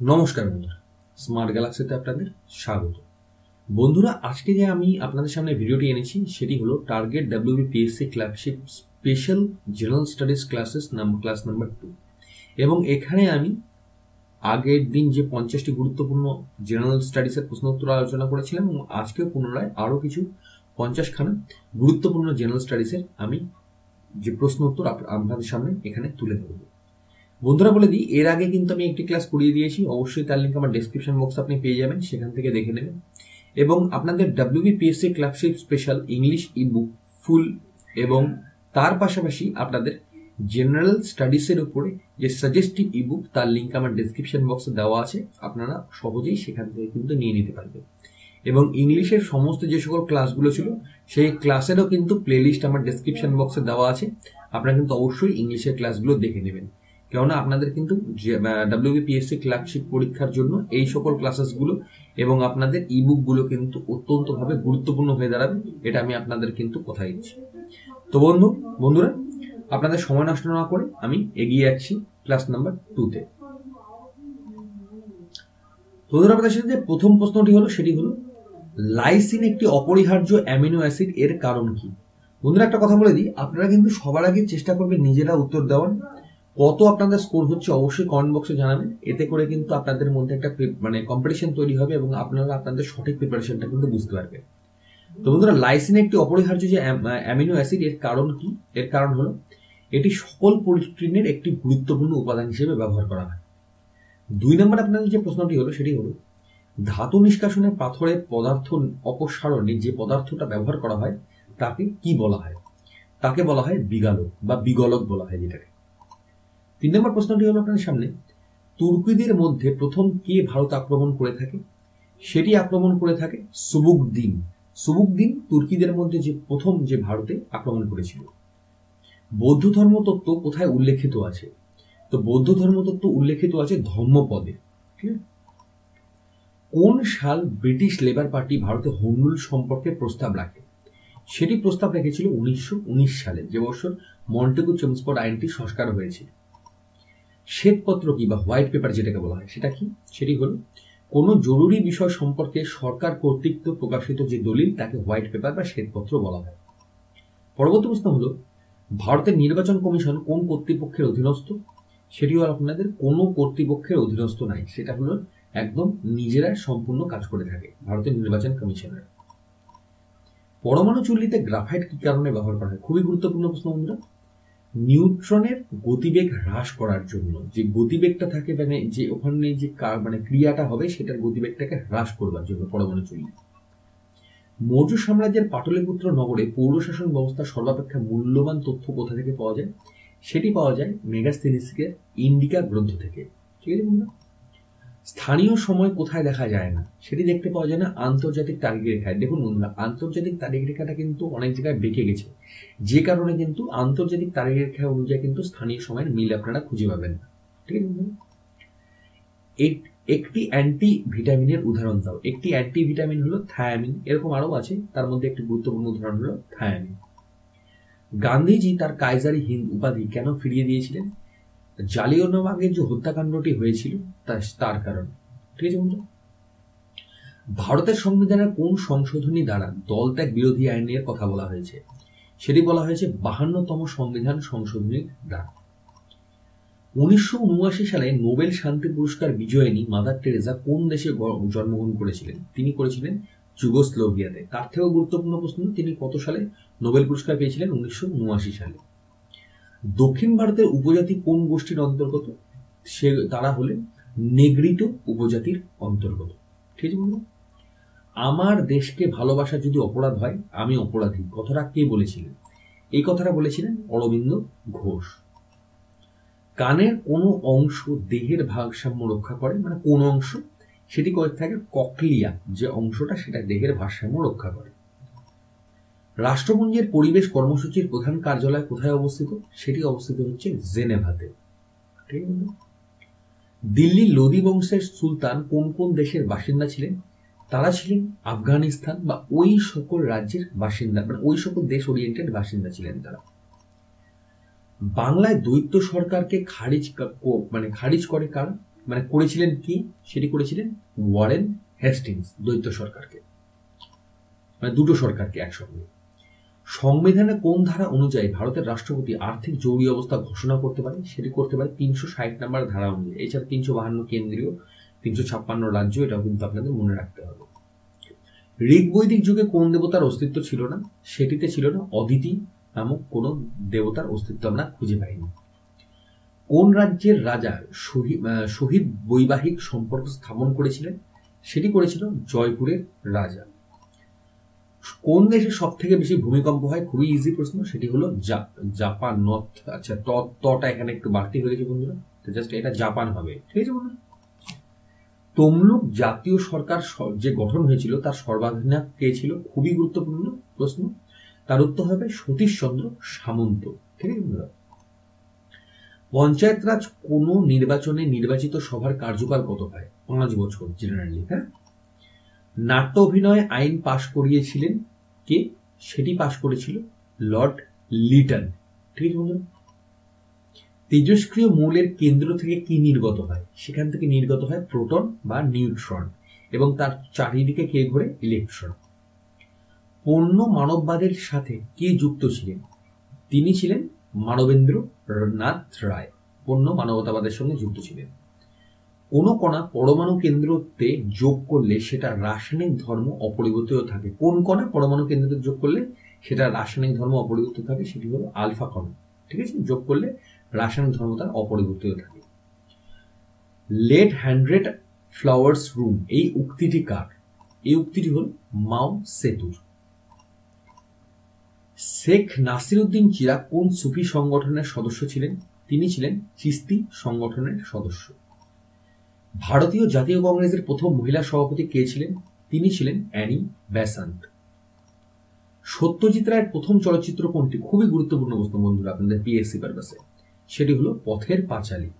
নমস্কার বন্ধুরা স্মার্ট গ্যালাক্সিতে আপনাদের স্বাগত। বন্ধুরা, আজকে যে আমি আপনাদের সামনে ভিডিওটি এনেছি, সেটি হলো target WBPSC clerkship special general studies classes number class number two এবং এখানে আমি আগের দিন যে পঞ্চাশটি গুরুত্বপূর্ণ জেনারেল স্টাডিজের প্রশ্ন উত্তর আলোচনা করেছিলাম, এবং আজকেও পুনরায় আরও কিছু পঞ্চাশখানা গুরুত্বপূর্ণ জেনারেল স্টাডিজের আমি যে প্রশ্ন উত্তর আপনাদের সামনে এখানে তুলে ধরবো। বন্ধুরা বলে দিই, এর আগে কিন্তু আমি একটি ক্লাস করিয়ে দিয়েছি, অবশ্যই তার লিঙ্ক আমার ডেসক্রিপশন বক্স আপনি পেয়ে যাবেন, সেখান থেকে দেখে নেবেন। এবং আপনাদের WBPSC clerkship special English e book full এবং তার পাশাপাশি আপনাদের জেনারেল স্টাডিজের উপরে যে সাজেস্টিভ বুক তার লিঙ্ক আমার ডেসক্রিপশন বক্সে দেওয়া আছে, আপনারা সহজেই সেখান থেকে কিন্তু নিয়ে নিতে পারবেন। এবং ইংলিশের সমস্ত যে সকল ক্লাসগুলো ছিল, সেই ক্লাসেরও কিন্তু প্লেলিস্ট আমার ডেসক্রিপশন বক্সে দেওয়া আছে, আপনারা কিন্তু অবশ্যই ইংলিশের ক্লাসগুলো দেখে নেবেন। কেননা আপনাদের কিন্তু ডাব্লিউবিপিএসসি ক্লার্কশিপ পরীক্ষার জন্য এই সকল ক্লাসেসগুলো এবং আপনাদের ইবুকগুলো কিন্তু অত্যন্তভাবে গুরুত্বপূর্ণ হয়ে দাঁড়াবে, এটা আমি আপনাদের কিন্তু কথা দিচ্ছি। তো বন্ধু, বন্ধুরা, আপনাদের সময় নষ্ট না করে আমি এগিয়ে যাচ্ছি ক্লাস নাম্বার টুতে বন্ধুরা, আপনাদের সাথে প্রথম প্রশ্নটি হলো, সেটি হলো লাইসিন একটি অপরিহার্য অ্যামিনো অ্যাসিড এর কারণ কি? বন্ধুরা, একটা কথা বলে দিই, আপনারা কিন্তু সবার আগে চেষ্টা করবেন নিজেরা উত্তর দেওয়ার। কত আপনাদের স্কোর হচ্ছে অবশ্যই কমেন্ট বক্সে জানাবেন। এতে করে কিন্তু আপনাদের মধ্যে একটা মানে কম্পিটিশন তৈরি হবে এবং আপনারা আপনাদের সঠিক প্রিপারেশনটা কিন্তু বুঝতে পারবেন। তো বন্ধুরা লাইসিন একটি অপরিহার্য যে অ্যামিনো অ্যাসিড এর কারণ কি? এর কারণ হলো, এটি সকল পরিস্ট্রিনের একটি গুরুত্বপূর্ণ উপাদান হিসেবে ব্যবহার করা হয়। দুই নম্বর আপনাদের যে প্রশ্নটি হলো, সেটি হলো, ধাতু নিষ্কাশনে পাথরের পদার্থ অপসারণে যে পদার্থটা ব্যবহার করা হয়, তাকে কি বলা হয়? তাকে বলা হয় বিগালক বা বিগলক বলা হয় যেটাকে। তিন নম্বর প্রশ্নটি হলো আপনাদের সামনে। তুর্কিদের মধ্যে প্রথম কে ভারত আক্রমণ করে থাকে? সেটি আক্রমণ করে থাকে সুবুক দিন সুবুক দিন তুর্কিদের মধ্যে যে প্রথম যে ভারতে আক্রমণ করেছিল। বৌদ্ধ ধর্মতত্ত্ব কোথায় উল্লেখিত আছে? তো বৌদ্ধ ধর্মতত্ত্ব উল্লেখিত আছে ধর্মপদে। ঠিক কোন সাল ব্রিটিশ লেবার পার্টি ভারতে হোম রুল সম্পর্কে প্রস্তাব রাখে? সেটি প্রস্তাব রেখেছিল উনিশশো উনিশ সালে, যে বছর মন্টেগু চেমসপট আইনটি সংস্কার হয়েছিল। শ্বেতপত্র কি বা হোয়াইট পেপার যেটাকে বলা হয়, সেটা কি? সেটি হলো, কোনো জরুরি বিষয় সম্পর্কে সরকার কর্তৃক প্রকাশিত যে দলিল, তাকে হোয়াইট পেপার বা শ্বেতপত্র বলা হয়। পরবর্তী প্রশ্ন হলো, ভারতের নির্বাচন কমিশন কোন কর্তৃপক্ষের অধীনস্থ? সেটি হলো আপনাদের কোনো কর্তৃপক্ষের অধীনস্থ নাই, সেটা হলো একদম নিজেরা সম্পূর্ণ কাজ করে থাকে, ভারতের নির্বাচন কমিশনের। পরমাণু চুল্লিতে গ্রাফাইট কি কারণে ব্যবহার করা হয়? খুবই গুরুত্বপূর্ণ প্রশ্ন বন্ধুরা। নিউট্রনের গতিবেগ হ্রাস করার জন্য যে গতিবেগটা থাকে মানে যে ওখানে যে মানে ক্রিয়াটা হবে সেটার গতিবেগটাকে হ্রাস করবার জন্য পরমাণু চুল্লি। মৌর্য সাম্রাজ্যের পাটলিপুত্র নগরে পৌরশাসন ব্যবস্থা সর্বাপেক্ষা মূল্যবান তথ্য কোথা থেকে পাওয়া যায়? সেটি পাওয়া যায় মেগাস্থেনিসিকের ইন্ডিকা গ্রন্থ থেকে। ঠিক আছে বন্ধুরা? স্থানীয় সময় কোথায় দেখা যায় না, সেটি দেখতে পাওয়া যায় না আন্তর্জাতিক তারিখ রেখায়। দেখুন বন্ধুরা, আন্তর্জাতিক তারিখ রেখাটা কিন্তু অনেক জায়গায় বেঁকে গেছে। যে কারণে কিন্তু আন্তর্জাতিক তারিখ রেখা অনুযায়ী কিন্তু স্থানীয় সময়ের মিল আপনারা খুঁজে পাবেন না। ঠিক আছে একটি অ্যান্টি ভিটামিনের উদাহরণ দাও। একটি অ্যান্টি ভিটামিন হলো থায়ামিন, এরকম আরও আছে, তার মধ্যে একটি গুরুত্বপূর্ণ উদাহরণ হলো থায়ামিন। গান্ধীজি তার কাইজারি হিন্দ উপাধি কেন ফিরিয়ে দিয়েছিলেন? জালিয়ানওয়ালাবাগের যে হত্যাকাণ্ডটি হয়েছিল তার কারণে। ঠিক আছে বন্ধু? ভারতের সংবিধানের কোন সংশোধনী দ্বারা দল ত্যাগ বিরোধী আইনের কথা বলা হয়েছে? সেটি বলা হয়েছে বাহান্নতম সংবিধান সংশোধনীর দ্বারা। উনিশশো উনআশি সালে নোবেল শান্তি পুরস্কার বিজয়িনী মাদার টেরেজা কোন দেশে জন্মগ্রহণ করেছিলেন? তিনি করেছিলেন যুগোস্লোভিয়াতে। তার থেকেও গুরুত্বপূর্ণ প্রশ্ন, তিনি কত সালে নোবেল পুরস্কার পেয়েছিলেন? উনিশশো উনআশি সালে। দক্ষিণ ভারতের উপজাতি কোন গোষ্ঠীর অন্তর্গত? সে, তারা হলেন নেগ্রিটো উপজাতির অন্তর্গত। ঠিক আছে বন্ধু? আমার দেশকে ভালোবাসা যদি অপরাধ হয়, আমি অপরাধী। কথাটা কে বলেছিলেন? এই কথাটা বলেছিলেন অরবিন্দ ঘোষ। কানের কোনো অংশ দেহের ভারসাম্য রক্ষা করে মানে কোন অংশ? সেটি করে থাকে ককলিয়া। যে অংশটা সেটা দেহের ভারসাম্য রক্ষা করে। রাষ্ট্রপুঞ্জের পরিবেশ কর্মসূচির প্রধান কার্যালয় কোথায় অবস্থিত? সেটি অবস্থিত হচ্ছে জেনেভাতে। দিল্লির লোদি বংশের সুলতান কোন কোন দেশের বাসিন্দা ছিলেন? তারা ছিলেন আফগানিস্তান বা ওই সকল রাজ্যের বাসিন্দা মানে ওই সকল দেশ ওরিয়েন্টেড বাসিন্দা ছিলেন তারা। বাংলায় দ্বৈত সরকারকে খারিজ মানে খারিজ করে কার? মানে করেছিলেন কি? সেটি করেছিলেন ওয়ারেন হেস্টিংস দৈত্য সরকারকে। মানে দুটো সরকারকে একসঙ্গে। সংবিধানে কোন ধারা অনুযায়ী ভারতের রাষ্ট্রপতি আর্থিক জরুরি অবস্থা ঘোষণা করতে পারে? সেটি করতে পারে তিনশো ষাট নম্বর ধারা অনুযায়ী। এছাড়া তিনশো বাহান্ন কেন্দ্রীয়, তিনশো ছাপ্পান্ন রাজ্য, এটাও কিন্তু আপনাদের মনে রাখতে হবে। ঋগ বৈদিক যুগে কোন দেবতার অস্তিত্ব ছিল না? সেটিতে ছিল না। অদিতি নামক কোন দেবতার অস্তিত্ব আমরা খুঁজে পাইনি। কোন রাজ্যের রাজা শহীদ বৈবাহিক সম্পর্ক স্থাপন করেছিলেন? সেটি করেছিল জয়পুরের রাজা। কোন দেশে সব থেকে বেশি ভূমিকম্প হয়? খুবই ইজি প্রশ্ন, সেটি হলো জাপান নর্থ আচ্ছা তটা এখানে একটু বাড়তি হয়ে গেছে বন্ধুরা, তো জাস্ট এটা জাপান হবে, ঠিক আছে বন্ধুরা? তমলুক জাতীয় সরকার যে গঠন হয়েছিল, তার সর্বাধিনায়ক কে ছিল? খুবই গুরুত্বপূর্ণ প্রশ্ন, তার উত্তর হবে সতীশচন্দ্র সামন্ত, ঠিক আছে বন্ধুরা? পঞ্চায়েত রাজ কোন নির্বাচনে নির্বাচিত সভার কার্যকাল কত হয়? পাঁচ বছর জেনারেলি হ্যাঁ? নাট্য অভিনয় আইন পাশ করিয়েছিলেন কে? সেটি পাশ করেছিল লর্ড লিটন। ঠিক আছে বন্ধুরা? তেজস্ক্রিয় মৌলের কেন্দ্র থেকে কি নির্গত হয়? সেখান থেকে নির্গত হয় প্রোটন বা নিউট্রন এবং তার চারিদিকে কে ঘুরে? ইলেকট্রন। পণ্য মানববাদের সাথে কে যুক্ত ছিলেন? তিনি ছিলেন মানবেন্দ্র নাথ রায়। পণ্য মানবতাবাদের সঙ্গে যুক্ত ছিলেন। কোনো কণা পরমাণু কেন্দ্রতে যোগ করলে সেটা রাসায়নিক ধর্ম অপরিবর্তিত থাকে। কোন কণা পরমাণু কেন্দ্রতে যোগ করলে সেটা রাসায়নিক ধর্ম অপরিবর্তিত থাকে সেটি হলো আলফা কণা। ঠিক আছে? যোগ করলে রাসায়নিক ধর্ম তার অপরিবর্তিত থাকে। লেট হ্যান্ড্রেড ফ্লাওয়ার্স রুম এই উক্তিটি কার? এই উক্তিটি হল মাও সেতুর। শেখ নাসিরুদ্দিন চিরা কোন সুফি সংগঠনের সদস্য ছিলেন? তিনি ছিলেন চিস্তি সংগঠনের সদস্য। ভারতীয় জাতীয় কংগ্রেসের প্রথম মহিলা সভাপতি কে ছিলেন? তিনি ছিলেন অ্যানি ব্যাসান্ত সত্যজিৎ রায়ের প্রথম চলচ্চিত্র কোনটি? খুবই গুরুত্বপূর্ণ প্রশ্ন বন্ধুরা আপনাদের পিএসসি পারপাসে সেটি হলো Pather Panchali.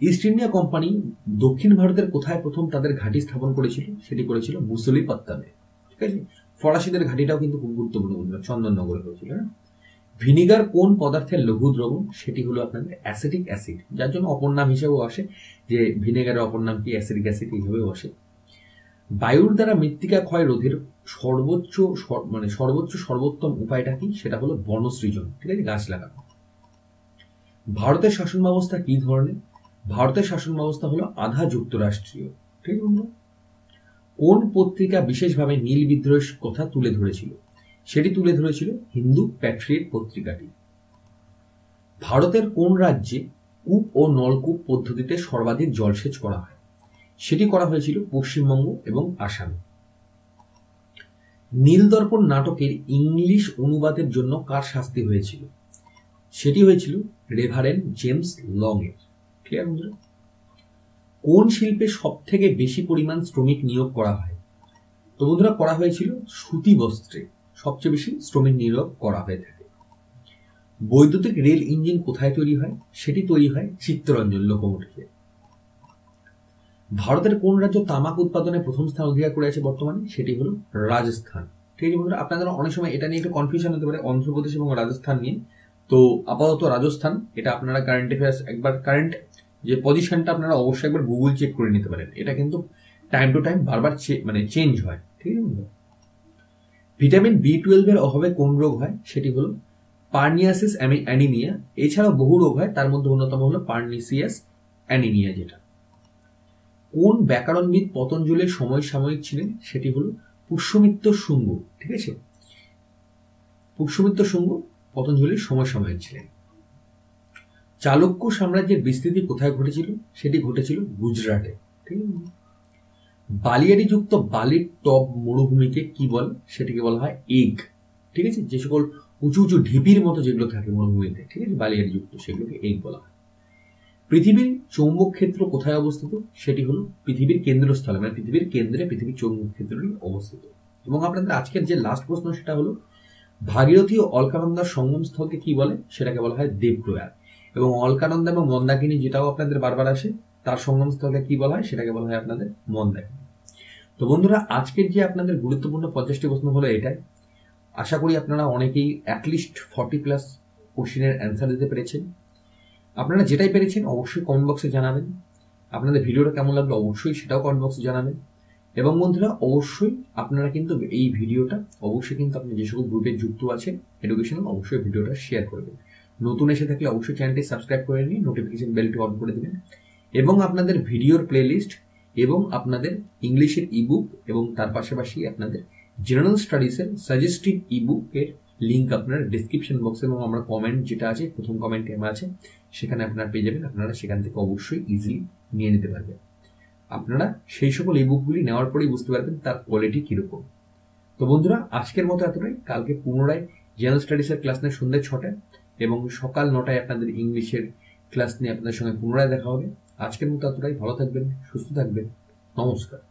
East India company দক্ষিণ ভারতের কোথায় প্রথম তাদের ঘাঁটি স্থাপন করেছিল? সেটি করেছিল মুসলি পত্তামে ঠিক আছে? ফরাসিদের ঘাঁটিটাও কিন্তু খুব গুরুত্বপূর্ণ বন্ধুরা, চন্দননগরে হয়েছিল হ্যাঁ? ভিনিগার কোন পদার্থের লঘু দ্রবণ? সেটি হলো আপনাদের অ্যাসিডিক অ্যাসিড, যার জন্য অপর নাম হিসেবেও আসে, যে ভিনেগারের অপর নাম কি? অ্যাসিডিক অ্যাসিড এইভাবেও আসে। বায়ুর দ্বারা মৃত্তিকা ক্ষয় রোধের সর্বোচ্চ মানে সর্বোচ্চ সর্বোত্তম উপায়টা কি? সেটা হলো বনসৃজন, ঠিক আছে? গাছ লাগানো। ভারতের শাসন ব্যবস্থা কি ধরনের? ভারতের শাসন ব্যবস্থা হলো আধা যুক্তরাষ্ট্রীয়, ঠিক আছে কোন পত্রিকা বিশেষভাবে নীল বিদ্রোহের কথা তুলে ধরেছিল? সেটি তুলে ধরেছিল হিন্দু প্যাট্রিয়েট পত্রিকাটি। ভারতের কোন রাজ্যে কূপ ও নলকূপ পদ্ধতিতে সর্বাধিক জলসেচ করা হয়? সেটি করা হয়েছিল পশ্চিমবঙ্গ এবং আসামে। নীলদর্পণ নাটকের ইংলিশ অনুবাদের জন্য কার শাস্তি হয়েছিল? সেটি হয়েছিল রেভারেন জেমস লং এর ক্লিয়ার কোন শিল্পে সব থেকে বেশি পরিমাণ শ্রমিক নিয়োগ করা হয়? তো বন্ধুরা, করা হয়েছিল সুতি বস্ত্রে। সবচেয়ে বেশি শ্রমিক নিয়োগ করা হয়ে থাকে। বৈদ্যুতিক রেল ইঞ্জিন কোথায় তৈরি হয়? সেটি তৈরি হয় চিত্তরঞ্জন লোকোমোটিভে। ভারতের কোন রাজ্য তামাক উৎপাদনে প্রথম স্থান অধিকার করে আছে বর্তমানে? সেটি হলো রাজস্থান। ঠিক আছে বন্ধুরা, আপনাদের অনেক সময় এটা নিয়ে একটু কনফিউশন হতে পারে, অন্ধ্রপ্রদেশ এবং রাজস্থান নিয়ে। তো আপাতত রাজস্থান, এটা আপনারা কারেন্ট অ্যাফেয়ার্স একবার কারেন্ট যে পজিশনটা আপনারা অবশ্যই একবার গুগল চেক করে নিতে পারেন। এটা কিন্তু টাইম টু টাইম বারবার মানে চেঞ্জ হয়। ঠিক আছে ভিটামিন বি টুয়েলভের অভাবে কোন রোগ হয়? সেটি হলো পার্নিয়াসিস অ্যানিমিয়া। এছাড়াও বহু রোগ হয়, তার মধ্যে অন্যতম হলো পার্নিসিয়াস অ্যানিমিয়া যেটা। কোন ব্যাকরণবিদ পতঞ্জলির সময় সাময়িক ছিলেন? সেটি হলো পুষ্যমিত্র শুঙ্গ, ঠিক আছে? পুষ্যমিত্র শুঙ্গ পতঞ্জলির সময় সাময়িক ছিলেন। চালুক্য সাম্রাজ্যের বিস্তৃতি কোথায় ঘটেছিল? সেটি ঘটেছিল গুজরাটে, ঠিক আছে? বালিয়ারি যুক্ত বালির টপ মরুভূমিকে কি বলে? সেটিকে বলা হয় এগ। ঠিক আছে? যে সকল উঁচু উঁচু ঢিপির মতো যেগুলো থাকে মরুভূমিতে, ঠিক আছে? বালিয়ারি যুক্ত সেগুলোকে এগ বলা হয়। পৃথিবীর চৌম্বক ক্ষেত্র কোথায় অবস্থিত? সেটি হলো পৃথিবীর কেন্দ্রস্থলে মানে পৃথিবীর কেন্দ্রে পৃথিবীর চৌম্বক ক্ষেত্রটি অবস্থিত। এবং আপনাদের আজকের যে লাস্ট প্রশ্ন, সেটা হলো ভাগীরথী ও অলকানন্দার সঙ্গম স্থলকে কি বলে? সেটাকে বলা হয় দেবপ্রয়াগ। এবং অলকানন্দা এবং মন্দাকিনী যেটাও আপনাদের বারবার আসে তার সঙ্গম স্থলকে কি বলা হয়, সেটাকে বলা হয় আপনাদের মন্দাকিনী তো বন্ধুরা, আজকের যে আপনাদের গুরুত্বপূর্ণ পঞ্চাশটি প্রশ্ন হলো এটাই। আশা করি আপনারা অনেকেই অ্যাটলিস্ট ফর্টি প্লাস কোশ্চেনের অ্যান্সার দিতে পেরেছেন। আপনারা যেটাই পেরেছেন অবশ্যই কমেন্ট বক্সে জানাবেন। আপনাদের ভিডিওটা কেমন লাগল অবশ্যই সেটাও কমেন্ট বক্সে জানাবেন। এবং বন্ধুরা, অবশ্যই আপনারা কিন্তু এই ভিডিওটা, অবশ্যই কিন্তু আপনি যে সকল গ্রুপে যুক্ত আছেন এডুকেশনাল অবশ্যই ভিডিওটা শেয়ার করবেন নতুন এসে থাকলে অবশ্যই চ্যানেলটি সাবস্ক্রাইব করে নিন নোটিফিকেশন বেলটি অন করে দেবেন। এবং আপনাদের ভিডিওর প্লেলিস্ট এবং আপনাদের ইংলিশের ইবুক এবং তার পাশাপাশি আপনাদের জেনারেল স্টাডিজের সাজেস্টিভ ইবুকের লিঙ্ক আপনার ডিসক্রিপশন বক্সে এবং আমরা কমেন্ট যেটা আছে, প্রথম কমেন্টে আমার আছে, সেখানে আপনারা পেয়ে যাবেন। আপনারা সেখান থেকে অবশ্যই ইজিলি নিয়ে নিতে পারবেন। আপনারা সেই সকল ইবুকগুলি নেওয়ার পরেই বুঝতে পারবেন তার কোয়ালিটি কীরকম। তো বন্ধুরা, আজকের মতো এতটাই। কালকে পুনরায় জেনারেল স্টাডিজের ক্লাস নিয়ে সন্ধ্যে ছটায় এবং সকাল নটায় আপনাদের ইংলিশের ক্লাস নিয়ে আপনাদের সঙ্গে পুনরায় দেখা হবে। আজকের মতো এতটাই। ভালো থাকবেন সুস্থ থাকবেন। নমস্কার।